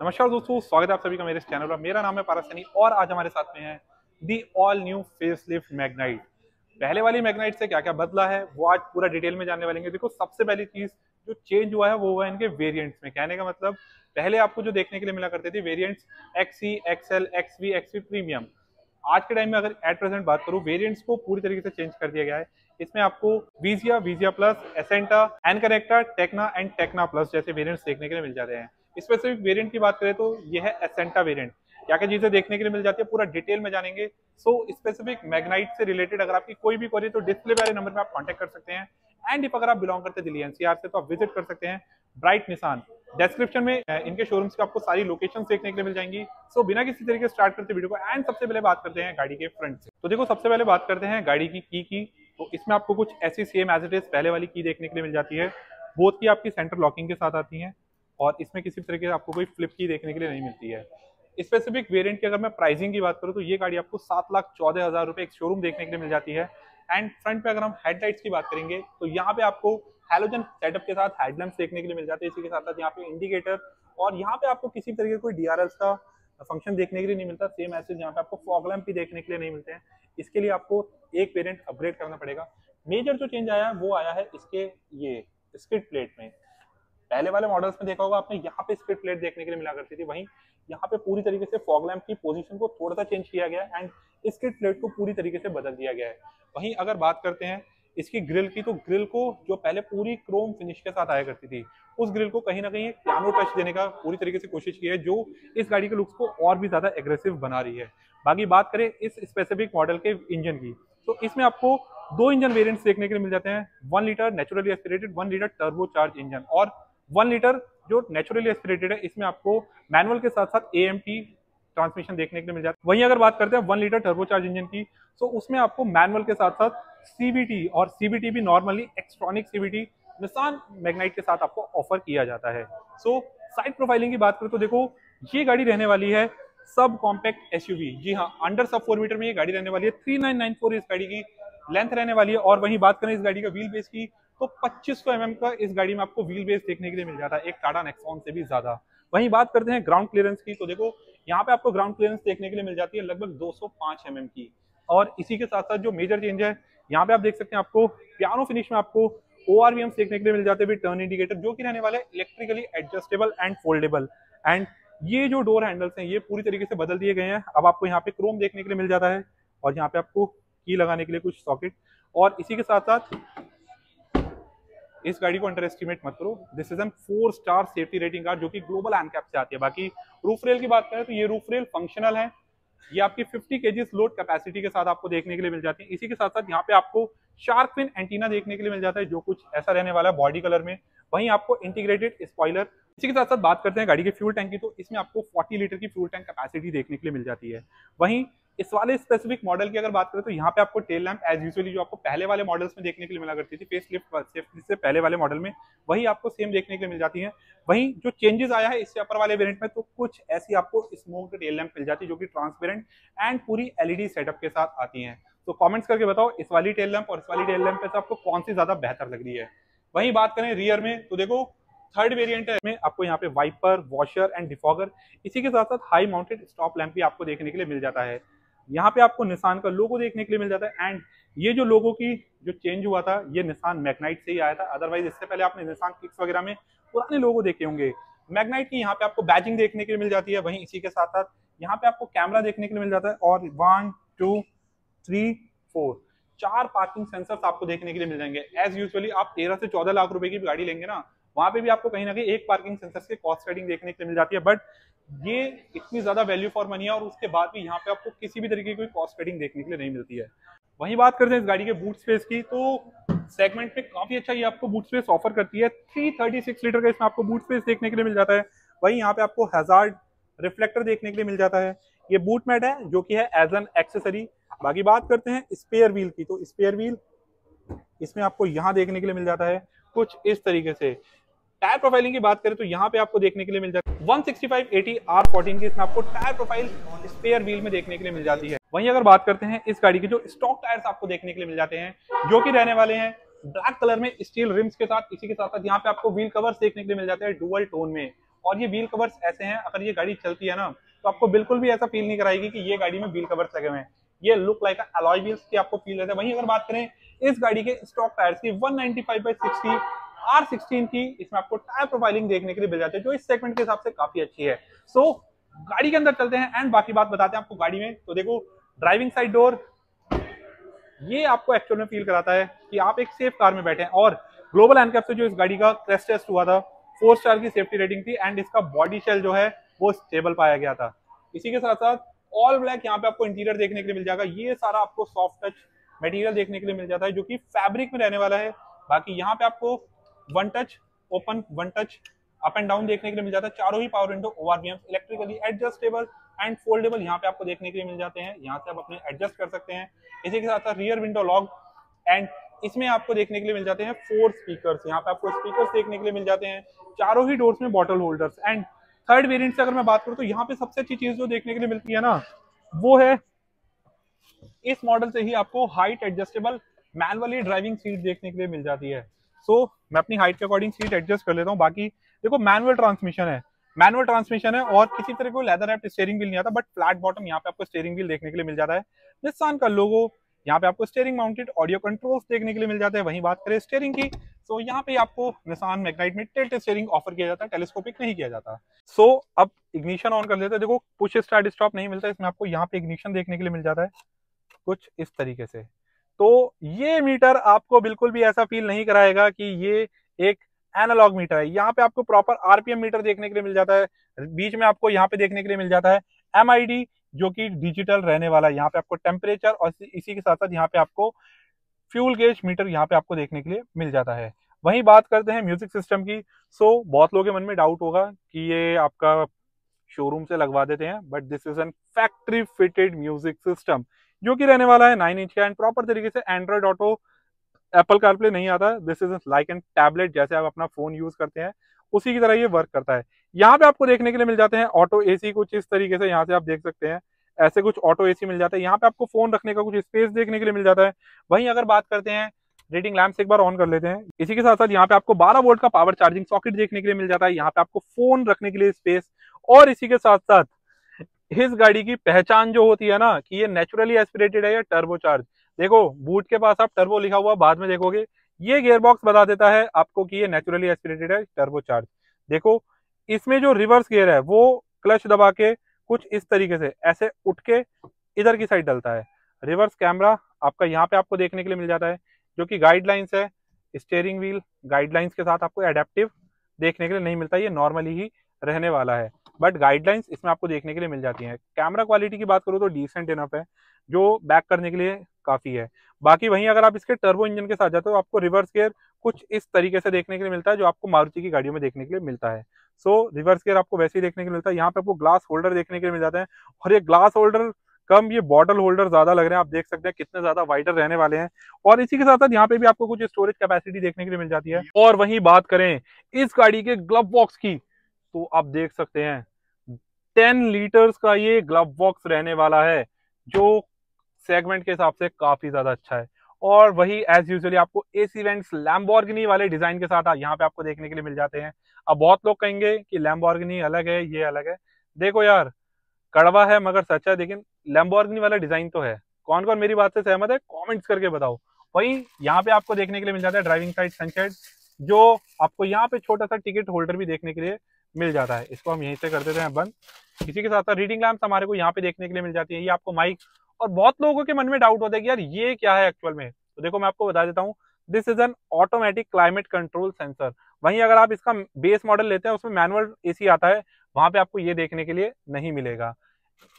नमस्कार दोस्तों, स्वागत है आप सभी का मेरे चैनल पर। मेरा नाम है पारासनी और आज हमारे साथ में है the all new face lift Magnite पहले वाली मैग्नाइट से क्या क्या बदला है, वो आज पूरा डिटेल में जानने वाले देखो, सबसे पहली चीज़ जो चेंज हुआ है, वो हुआ है इनके वेरियंट्स में। कहने का मतलब पहले आपको जो देखने के लिए मिला करते थे variants XE XL XV XV premium आज के टाइम में अगर एट प्रेजेंट बात करूँ वेरिएंट्स को पूरी तरीके से चेंज कर दिया गया है। इसमें आपको Visia Visia plus Acenta N-Connecta Tekna and Tekna plus जैसे वेरिएंट्स देखने के लिए मिल जाते हैं। स्पेसिफिक वेरिएंट की बात करें तो यह है एसेंटा वेरिएंट क्या क्या चीज़ें देखने के लिए मिल जाती है, पूरा डिटेल में जानेंगे। सो स्पेसिफिक मैग्नाइट से रिलेटेड अगर आपकी कोई भी क्वेरी तो डिस्प्ले वाले नंबर पे आप कांटेक्ट कर सकते हैं। एंड इफ़ अगर आप बिलोंग करते दिल्ली एनसीआर से तो आप विज़िट कर सकते हैं ब्राइट निशान डिस्क्रिप्शन में इनके शोरूम्स की आपको सारी लोकेशन देखने के लिए मिल जाएँगी। सो बिना किसी तरीके स्टार्ट करते वीडियो को एंड सबसे पहले बात करते हैं गाड़ी के फ्रंट से। तो देखो, सबसे पहले बात करते हैं गाड़ी की की की। तो इसमें आपको कुछ ऐसी सेम एज इट इज़ पहले वाली की देखने के लिए मिल जाती है। बोथ की आपकी सेंटर लॉकिंग के साथ आती है। और इसमें किसी तरीके से आपको कोई फ्लिप की देखने के लिए नहीं मिलती है। स्पेसिफिक वेरिएंट की अगर मैं प्राइसिंग की बात करूँ तो ये गाड़ी आपको सात लाख चौदह हज़ार रुपए एक शोरूम देखने के लिए मिल जाती है। एंड फ्रंट पे अगर हम हेडलाइट्स की बात करेंगे तो यहाँ पे आपको हेलोजन सेटअप के साथ हेडलैम्प देखने के लिए मिल जाते हैं। इसी के साथ साथ यहाँ पे इंडिकेटर और यहाँ पे आपको किसी तरीके कोई डीआरएल का फ़ंक्शन देखने के लिए नहीं मिलता। सेम ऐसे यहाँ पे आपको फॉग लैम्प भी देखने के लिए नहीं मिलते हैं। इसके लिए आपको एक वेरियंट अपग्रेड करना पड़ेगा। मेजर जो चेंज आया वो आया है इसके ये स्किट प्लेट में। पहले वाले मॉडल्स में देखा होगा आपने, यहाँ पे स्किट प्लेट देखने के लिए मिला करती थी वहीं। यहाँ पे पूरी तरीके से फॉग लैम्प की पोजीशन को थोड़ा सा चेंज किया गया एंड स्किट प्लेट को पूरी तरीके से बदल दिया गया है। वहीं अगर बात करते हैं, इसकी ग्रिल की तो ग्रिल को जो पहले पूरी क्रोम फिनिश के साथ आया करती थी, उस ग्रिल को कहीं ना कहीं पियानो टच देने का पूरी तरीके से कोशिश की है, जो इस गाड़ी के लुक्स को और भी ज़्यादा एग्रेसिव बना रही है। बाकी बात करें इस स्पेसिफिक मॉडल के इंजन की तो इसमें आपको दो इंजन वेरिएंट्स देखने के लिए मिल जाते हैं। One litre naturally aspirated one litre turbo charge engine और वन लीटर जो नेचुरली एस्पिरेटेड है, इसमें आपको मैनुअल के साथ साथ ए ट्रांसमिशन देखने के लिए मिल जाता है। वहीं अगर बात करते हैं वन लीटर टर्बोचार्ज इंजन की तो उसमें आपको मैनुअल के साथ साथ सीबीटी और सीबीटी भी normally Xtronic CVT Nissan Magnite के साथ आपको ऑफ़र किया जाता है। सो साइड प्रोफाइलिंग की बात करें तो देखो, ये गाड़ी रहने वाली है सब कॉम्पैक्ट एसयूवी जी हाँ अंडर सब फोर मीटर में ये गाड़ी रहने वाली है। थ्री नाइन नाइन फोर इस गाड़ी की लेंथ रहने वाली है और वहीं बात करें इस गाड़ी का व्हील बेस की तो 2500 mm का इस गाड़ी में आपको व्हील बेस देखने के लिए मिल जाता है, एक टाटा नेक्सॉन से भी ज़्यादा। वहीं बात करते हैं ग्राउंड क्लियरेंस की तो देखो, यहाँ पे आपको ग्राउंड क्लियरेंस देखने के लिए मिल जाती है लगभग 205 mm की। और इसी के साथ साथ जो मेजर चेंज है, यहाँ पे आप देख सकते हैं आपको पियानो फिनिश में आपको ओ देखने के लिए मिल जाते हैं टर्न इंडिकेटर जो कि रहने वाले electrically adjustable and foldable and ये जो डोर हैंडल्स हैं, ये पूरी तरीके से बदल दिए गए हैं। अब आपको यहाँ पे क्रोम देखने के लिए मिल जाता है और यहाँ पे आपको की लगाने के लिए कुछ सॉकेट और इसी के साथ साथ इस गाड़ी को अंडर एस्टिमेट मत करो। This is an four star safety rating car जो कि ग्लोबल एनकैप से आती है। बाकी रूफ रेल की बात करें तो ये रूफ रेल फंक्शनल है। ये आपकी 50 केजीज लोड कैपेसिटी के साथ आपको देखने के लिए मिल जाती है। इसी के साथ साथ यहाँ पे आपको शार्क फिन एंटीना देखने के लिए मिल जाता है, जो कुछ ऐसा रहने वाला है बॉडी कलर में। वहीं आपको इंटीग्रेटेड स्पॉइलर इसी के साथ साथ बात करते हैं गाड़ी के फ्यूल टैंक की तो इसमें आपको 40 लीटर की फ्यूल टैंक कैपेसिटी देखने के लिए मिल जाती है। वहीं इस वाले स्पेसिफिक मॉडल की अगर बात करें तो यहाँ पे आपको टेल लैम्प एज यूजुअली जो आपको पहले वाले मॉडल्स में देखने के लिए मिला करती थी फेस लिफ्ट से पहले वाले मॉडल में, वही आपको सेम देखने के लिए मिल जाती है। वहीं जो चेंजेस आया है इससे अपर वाले वेरियंट में तो कुछ ऐसी आपको स्मोक टेल लैम्प मिल जाती है जो कि ट्रांसपेरेंट एंड पूरी एलईडी सेटअप के साथ आती है। तो कॉमेंट्स करके बताओ, इस वाली टेल लैम्प और इस वाली टेल लैम्प पे आपको कौन सी ज़्यादा बेहतर लग रही है? वहीं बात करें रियर में तो देखो थर्ड वेरिएंट में आपको यहाँ पे वाइपर वॉशर एंड डिफॉगर इसी के साथ साथ हाई माउंटेड स्टॉप लैंप भी आपको देखने के लिए मिल जाता है। यहाँ पे आपको निशान का लोगो देखने के लिए मिल जाता है। एंड ये जो लोगो की जो चेंज हुआ था, ये निशान मैग्नाइट से ही आया था। अदरवाइज़ इससे पहले आपने निशान किक्स वगैरह में पुराने लोगो देखे होंगे। मैग्नाइट की यहाँ पे आपको बैजिंग देखने के लिए मिल जाती है, वहीं इसी के साथ साथ यहाँ पे आपको कैमरा देखने के लिए मिल जाता है। और वन टू थ्री फोर चार पार्किंग सेंसर्स आपको देखने के लिए मिल जाएँगे। एज यूजली आप तेरह से चौदह लाख रुपए की गाड़ी लेंगे ना वहाँ पे भी आपको कहीं ना कहीं एक पार्किंग सेंसर के कॉस्ट कटिंग देखने के लिए मिल जाती है बट ये इतनी ज़्यादा वैल्यू फॉर मनी है और उसके बाद भी यहाँ पे आपको किसी भी तरीके की कॉस्ट कटिंग देखने के लिए नहीं मिलती है। वहीं बात करते हैं इस गाड़ी के बूट स्पेस की तो सेगमेंट में काफ़ी अच्छा ये आपको बूट स्पेस ऑफ़र करती है। 336 लीटर का इसमें आपको बूट स्पेस देखने के लिए मिल जाता है। वहीं यहाँ पे आपको हज़ार रिफ्लेक्टर देखने के लिए मिल जाता है। ये बूट मैट है, जो कि है एज एन एक्सेसरी बाकी बात करते हैं स्पेयर व्हील की तो स्पेयर व्हील इसमें आपको यहाँ देखने के लिए मिल जाता है। कुछ इस तरीके से। टायर प्रोफाइलिंग की बात करें तो यहाँ पे आपको देखने के लिए मिल जाती है। 165 80 R14 की इसमें आपको टायर प्रोफ़ाइल स्पेयर व्हील में देखने के लिए मिल जाती है। वहीं अगर बात करते हैं इस गाड़ी के, जो स्टॉक टायर्स आपको देखने के लिए मिल जाते हैं, जो कि रहने वाले हैं ब्लैक कलर में स्टील रिम्स के साथ, इसी के साथ साथ यहाँ पे आपको व्हील कवर्स देखने के लिए मिल जाते हैं डुअल टोन में। और ये व्हील कवर्स ऐसे हैं, अगर ये गाड़ी चलती है ना तो आपको बिल्कुल भी ऐसा फील नहीं कराएगी कि ये गाड़ी में व्हील कवर्स लगे हुए हैं। ये लुक लाइक अलॉय व्हील्स की आपको फील रहता है। वहीं अगर बात करें इस गाड़ी के स्टॉक टायर्स की 195 बाई 60 आर सिक्सटीन की इसमें आपको टायर प्रोफाइलिंग देखने के लिए मिल जाती है जो इस सेगमेंट के हिसाब से काफ़ी अच्छी है। सो so, गाड़ी के अंदर चलते हैं एंड बाकी बात बताते हैं आपको गाड़ी में। तो देखो ड्राइविंग साइड डोर ये आपको एक्चुअल में फील कराता है कि आप एक सेफ़ कार में बैठे हैं। और ग्लोबल एनकैप से जो इस गाड़ी का क्रैश टेस्ट हुआ था फोर स्टार की सेफ्टी रेटिंग थी एंड इसका बॉडी शेल जो है वो स्टेबल पाया गया था। इसी के साथ साथ ऑल ब्लैक यहाँ पे आपको इंटीरियर देखने के लिए मिल जाएगा। ये सारा आपको सॉफ्ट टच मटेरियल देखने के लिए मिल जाता है जो कि फैब्रिक में रहने वाला है। बाकी यहाँ पे आपको one touch open one touch up and down देखने के लिए मिल जाता है। चारों ही power window ORVM electrically adjustable and foldable यहाँ पे आपको देखने के लिए मिल जाते हैं। यहाँ से आप अपने एडजस्ट कर सकते हैं। इसी के साथ साथ रियर विंडो लॉक एंड इसमें आपको देखने के लिए मिल जाते हैं फोर स्पीकर्स यहाँ पे आपको स्पीकर्स देखने के लिए मिल जाते हैं। चारों ही डोर्स में bottle holders and third variant से अगर मैं बात करूँ तो यहाँ पे सबसे अच्छी चीज़ जो देखने के लिए मिलती है ना, वो है इस मॉडल से ही आपको height adjustable manually driving seat देखने के लिए मिल जाती है। सो so, मैं अपनी हाइट के अकॉर्डिंग सीट एडजस्ट कर लेता हूँ। बाकी देखो मैनुअल ट्रांसमिशन है। मैनुअल ट्रांसमिशन है और किसी तरह को लेदर एप स्टेयरिंग व्हील नहीं आता बट फ्लैट बॉटम यहाँ पे आपको स्टेयरिंग व्हील देखने के लिए मिल जाता है। निस्सान का लोगो यहाँ पे आपको स्टेयरिंग माउंटेड ऑडियो कंट्रोल्स देखने के लिए मिल जाते हैं। वहीं बात करें स्टेयरिंग की तो यहाँ पे आपको निशान मैग्नाइट में टिल्ट स्टेयरिंग ऑफ़र किया जाता है टेलीस्कोपिक नहीं किया जाता। सो so, अब इग्निशन ऑन कर लेते हैं। देखो पुश स्टार्ट स्टॉप नहीं मिलता इसमें आपको यहाँ पे इग्निशन देखने के लिए मिल जाता है। कुछ इस तरीके से। तो ये मीटर आपको बिल्कुल भी ऐसा फील नहीं कराएगा कि ये एक एनालॉग मीटर है। यहाँ पे आपको प्रॉपर आरपीएम मीटर देखने के लिए मिल जाता है। बीच में आपको यहाँ पे देखने के लिए मिल जाता है एमआईडी जो कि डिजिटल रहने वाला है। यहाँ पे आपको टेम्परेचर और इसी के साथ साथ यहाँ पे आपको फ्यूल गेज मीटर यहाँ पे आपको देखने के लिए मिल जाता है। वहीं बात करते हैं म्यूज़िक सिस्टम की। सो बहुत लोगों के मन में डाउट होगा कि ये आपका शोरूम से लगवा देते हैं but this is an factory fitted music system जो कि रहने वाला है नाइन इंच का एंड प्रॉपर तरीके से एंड्रॉइड ऑटो एप्पल कारप्ले नहीं आता। This is like an tablet जैसे आप अपना फ़ोन यूज़ करते हैं। उसी की तरह ये वर्क करता है। यहाँ पे आपको देखने के लिए मिल जाते हैं ऑटो एसी कुछ इस तरीके से यहाँ से आप देख सकते हैं। ऐसे कुछ ऑटो एसी मिल जाता है। यहाँ पे आपको फ़ोन रखने का कुछ स्पेस देखने के लिए मिल जाता है। वहीं अगर बात करते हैं रीडिंग लैम्प एक बार ऑन कर लेते हैं। इसी के साथ साथ यहाँ पे आपको 12 वोल्ट का पावर चार्जिंग सॉकेट देखने के लिए मिल जाता है। यहाँ पे आपको फ़ोन रखने के लिए स्पेस और इसी के साथ साथ इस गाड़ी की पहचान जो होती है ना, कि ये नेचुरली एस्पिरेटेड है या टर्बो चार्ज देखो बूट के पास आप टर्बो लिखा हुआ, बाद में देखोगे, ये गेयर बॉक्स बता देता है आपको कि ये नेचुरली एस्पिरेटेड है टर्बो चार्ज देखो, इसमें जो रिवर्स गियर है, वो क्लच दबा के कुछ इस तरीके से, ऐसे उठ के इधर की साइड डलता है। रिवर्स कैमरा आपका यहाँ पे आपको देखने के लिए मिल जाता है, जो कि गाइडलाइंस है। स्टेयरिंग व्हील गाइडलाइंस के साथ आपको एडेप्टिव देखने के लिए नहीं मिलता, ये नॉर्मली ही रहने वाला है। बट गाइडलाइंस इसमें आपको देखने के लिए मिल जाती हैं। कैमरा क्वालिटी की बात करूँ तो डिसेंट इनफ है, जो बैक करने के लिए काफ़ी है। बाकी वहीं अगर आप इसके टर्बो इंजन के साथ जाते हो आपको रिवर्स गेयर कुछ इस तरीके से देखने के लिए मिलता है, जो आपको मारुति की गाड़ियों में देखने के लिए मिलता है। सो रिवर्स गियर आपको वैसे ही देखने के लिए मिलता है। यहाँ पे आपको ग्लास होल्डर देखने के लिए मिल जाता है। और ये ग्लास होल्डर कम, ये बॉटल होल्डर ज़्यादा लग रहे हैं। आप देख सकते हैं कितने ज़्यादा वाइडर रहने वाले हैं। और इसी के साथ साथ यहाँ पे भी आपको कुछ स्टोरेज कैपेसिटी देखने के लिए मिल जाती है। और वहीं बात करें इस गाड़ी के ग्लव बॉक्स की तो आप देख सकते हैं। टेन लीटर्स का ये ग्लव बॉक्स रहने वाला है, जो सेगमेंट के हिसाब से काफ़ी ज़्यादा अच्छा है। और वही एज यूजली आपको एसी वेंट्स लैम्बोर्गनी वाले डिज़ाइन के साथ यहाँ पे आपको देखने के लिए मिल जाते हैं। अब बहुत लोग कहेंगे कि लैम्बोर्गनी अलग है, ये अलग है। देखो यार, कड़वा है मगर सच है, लेकिन लैम्बोर्गनी वाला डिज़ाइन तो है। कौन कौन मेरी बात से सहमत है? कॉमेंट्स करके बताओ। वही, यहाँ पे आपको देखने के लिए मिल जाता है ड्राइविंग साइड सनसेट जो आपको यहाँ पे छोटा सा टिकट होल्डर भी देखने के लिए मिल जाता है। इसको हम यहीं से कर देते हैं बंद। इसी के साथ साथ रीडिंग लैम्प हमारे को यहाँ पे देखने के लिए मिल जाती है। ये आपको माइक और बहुत लोगों के मन में डाउट होता है कि यार ये क्या है एक्चुअल में? तो देखो मैं आपको बता देता हूँ। This is an automatic climate control sensor वहीं अगर आप इसका बेस मॉडल लेते हैं, उसमें मैनुअल एसी आता है, वहाँ पे आपको ये देखने के लिए नहीं मिलेगा।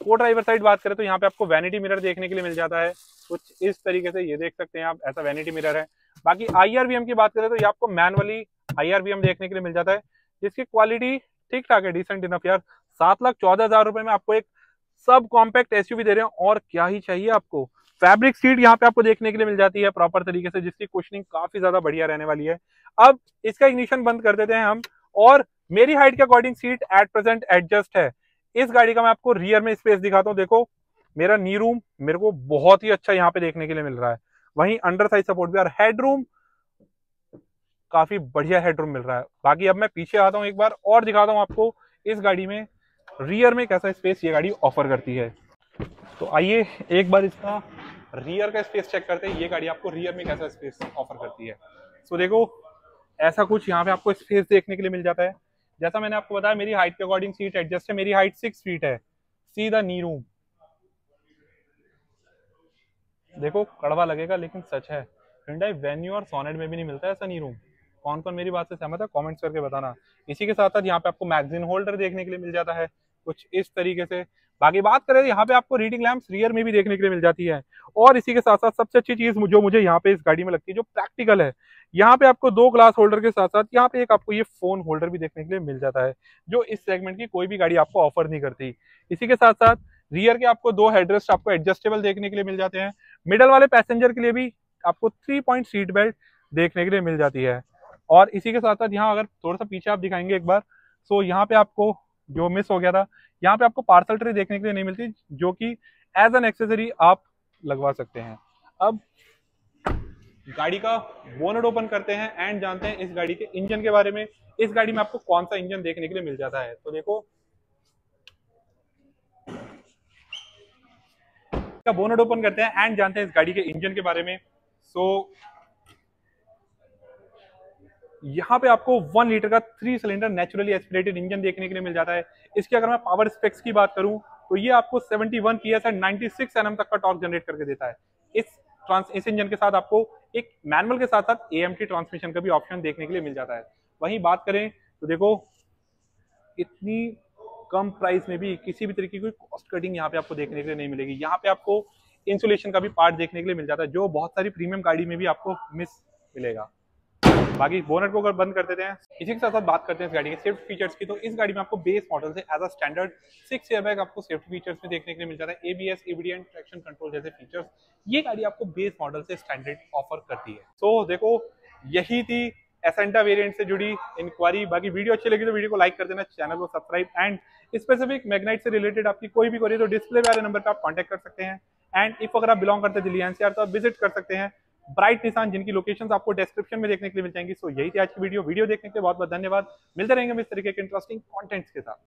को ड्राइवर साइड बात करें तो यहाँ पे आपको वैनिटी मिरर देखने के लिए मिल जाता है। कुछ इस तरीके से ये देख सकते हैं आप, ऐसा वैनिटी मिरर है। बाकी आईआरवीएम की बात करें तो ये आपको मैनुअली आईआरवीएम देखने के लिए मिल जाता है। जिसकी क्वालिटी ठीक ठाक है डिसेंट इनफ यार। सात लाख चौदह हज़ार रुपए में आपको एक सब कॉम्पैक्ट एसयूवी दे रहे हैं और क्या ही चाहिए आपको। फैब्रिक सीट यहाँ पे आपको देखने के लिए मिल जाती है प्रॉपर तरीके से, जिसकी कुशनिंग काफ़ी ज़्यादा बढ़िया रहने वाली है। अब इसका इग्निशन बंद कर देते हैं हम और मेरी हाइट के according seat at present adjust है। इस गाड़ी का मैं आपको रियर में स्पेस दिखाता हूँ, देखो। मेरा नी रूम मेरे को बहुत ही अच्छा यहाँ पे देखने के लिए मिल रहा है। वहीं अंडर साइज़ सपोर्ट भी और हेड रूम काफ़ी बढ़िया हेडरूम मिल रहा है। बाकी अब मैं पीछे आता हूँ, एक बार और दिखाता हूँ आपको इस गाड़ी में रियर में कैसा स्पेस ये गाड़ी ऑफ़र करती है। तो आइए एक बार इसका रियर का स्पेस चेक करते हैं। ये गाड़ी आपको रियर में कैसा स्पेस ऑफ़र करती है। सो देखो, ऐसा कुछ यहाँ पे आपको स्पेस देखने के लिए मिल जाता है। जैसा मैंने आपको बताया, मेरी हाइट के अकॉर्डिंग सीट एडजस्ट है मेरी हाइट सिक्स फीट है। सी द नी रूम देखो, कड़वा लगेगा, लेकिन सच है। वेन्यू और सोनेट में भी नहीं मिलता ऐसा नी रूम कौन कौन मेरी बात से सहमत है कमेंट्स करके बताना। इसी के साथ साथ यहाँ पे आपको मैगजीन होल्डर देखने के लिए मिल जाता है। कुछ इस तरीके से। बाकी बात करें, यहाँ पे आपको रीडिंग लैम्प रियर में भी देखने के लिए मिल जाती है। और इसी के साथ साथ सबसे अच्छी चीज़ जो मुझे यहाँ पे इस गाड़ी में लगती है जो प्रैक्टिकल है। यहाँ पे आपको दो ग्लास होल्डर के साथ साथ यहाँ पे एक आपको ये फ़ोन होल्डर भी देखने के लिए मिल जाता है, जो इस सेगमेंट की कोई भी गाड़ी आपको ऑफ़र नहीं करती। इसी के साथ साथ रियर के आपको दो हेडरेस्ट आपको एडजस्टेबल देखने के लिए मिल जाते हैं। मिडल वाले पैसेंजर के लिए भी आपको थ्री पॉइंट सीट बेल्ट देखने के लिए मिल जाती है। और इसी के साथ साथ यहाँ अगर थोड़ा सा पीछे आप दिखाएँगे एक बार सो यहाँ पे आपको जो मिस हो गया था यहाँ पे आपको पार्सल ट्रे देखने के लिए नहीं मिलती जो कि एज एन एक्सेसरी आप लगवा सकते हैं। अब गाड़ी का बोनट ओपन करते हैं एंड जानते हैं इस गाड़ी के इंजन के बारे में इस गाड़ी में आपको कौन सा इंजन देखने के लिए मिल जाता है? तो देखो का बोनट ओपन करते हैं एंड जानते हैं इस गाड़ी के इंजन के बारे में। सो so, यहाँ पे आपको वन लीटर का three cylinder naturally aspirated engine देखने के लिए मिल जाता है। इसकी अगर मैं पावर स्पेक्स की बात करूँ तो ये आपको 71 पीएस एंड 96 एनएम तक का टॉर्क जनरेट करके देता है। इस ट्रांस इस इंजन के साथ आपको एक मैनुअल के साथ साथ एएमटी ट्रांसमिशन का भी ऑप्शन देखने के लिए मिल जाता है। वहीं बात करें तो देखो, इतनी कम प्राइस में भी किसी भी तरीके की कॉस्ट कटिंग यहाँ पे आपको देखने के लिए नहीं मिलेगी। यहाँ पे आपको इंसुलेशन का भी पार्ट देखने के लिए मिल जाता है, जो बहुत सारी प्रीमियम गाड़ी में भी आपको मिस मिलेगा। बाकी बोनट को अगर बंद कर देते हैं, इसी के साथ साथ बात करते हैं इस गाड़ी के सेफ्टी फीचर्स की। तो इस गाड़ी में आपको बेस मॉडल से as a standard six air bag आपको सेफ्टी फीचर्स में देखने के लिए मिल जाता है। ABS EBD and traction control जैसे फीचर्स ये गाड़ी आपको बेस मॉडल से स्टैंडर्ड ऑफ़र करती है। तो देखो, यही थी एसेंटा वेरिएंट से जुड़ी इंक्वायरी बाकी वीडियो अच्छी लगी तो वीडियो को लाइक कर देना चैनल को सब्सक्राइब एंड स्पेसिफिक मैग्नाइट से रिलेटेड आपकी कोई भी क्वेरी तो डिस्प्ले वाले नंबर पर आप कॉन्टेक्ट कर सकते हैं। एंड इफ़ अगर आप बिलोंग करते हैं दिल्ली एनसीआर तो आप विज़िट कर सकते हैं। ब्राइट निशान, जिनकी लोकेशन आपको डिस्क्रिप्शन में देखने के लिए मिल जाएँगी। सो यही थी आज की वीडियो वीडियो देखने के लिए बहुत बहुत धन्यवाद। मिलते रहेंगे इस तरीके के इंटरेस्टिंग कॉन्टेंट्स के साथ।